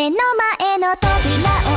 目の前の扉を